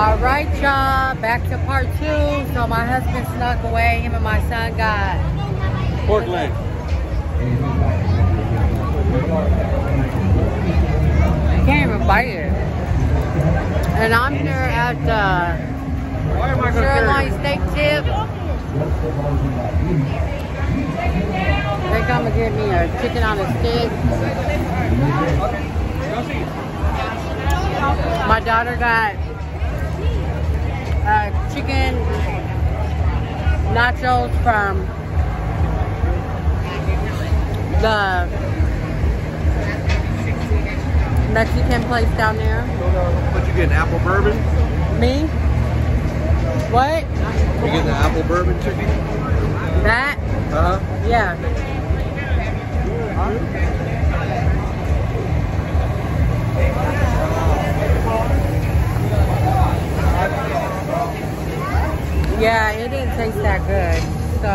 All right, y'all, back to part two. So my husband snuck away. Him and my son got Pork leg. I can't even bite it. And I'm here at the Why am I going sirloin steak tip. They're gonna give me a chicken on a stick. My daughter got uh, chicken nachos from the Mexican place down there. What you getting? Apple bourbon? Me? What? You getting the apple bourbon chicken? That? Uh huh. Yeah. Yeah, that good. So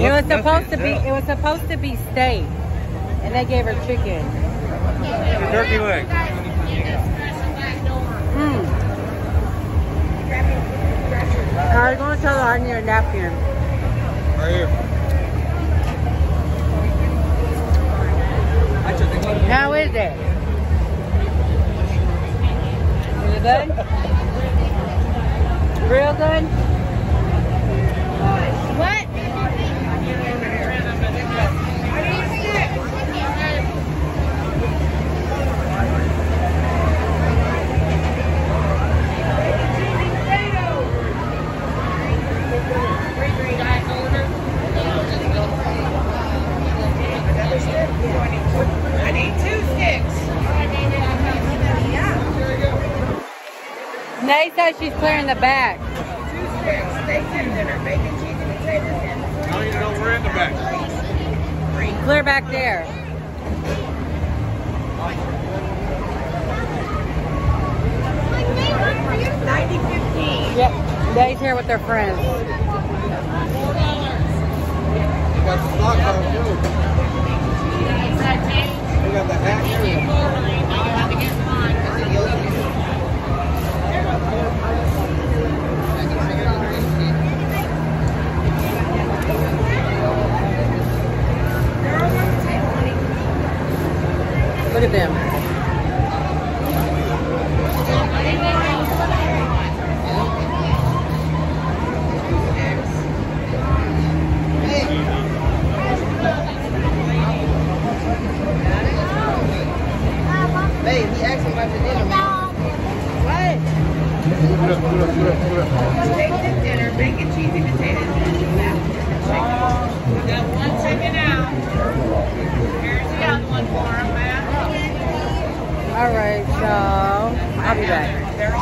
it was supposed to be it was supposed to be steak. And they gave her chicken. Turkey leg. Hmm. I was gonna tell her I need a napkin. Right here. How is it? Is it good? Real good? Nay says she's clearing the back. Know we're in the back. Clear back there. Yep. Nay's here with their friends. You got the stock on too. You got the hat too. Look at them. Hey, he asked me about the dinner. What? Put up, put up, put up, put up. Steak and dinner, bacon, cheesy potatoes, and two apples. Got one chicken out. Here's the other one for him, man. All right, so I'll be back.